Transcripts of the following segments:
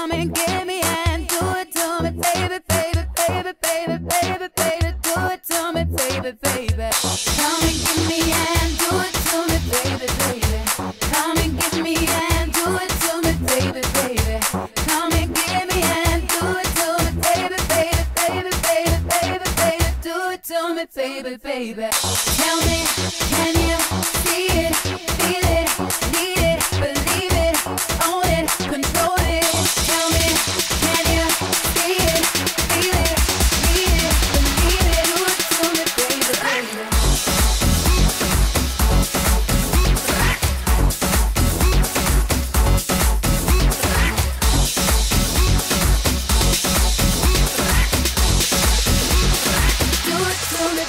Come and get me and do it to me, baby, baby, baby, baby, baby, baby, do it to me, baby, baby. Come and get me and do it to me, baby, baby. Come and get me and do it to me, baby, baby, baby, baby, baby, do it to me, baby, baby. Tell me, can you?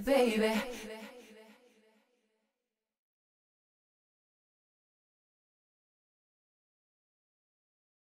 baby.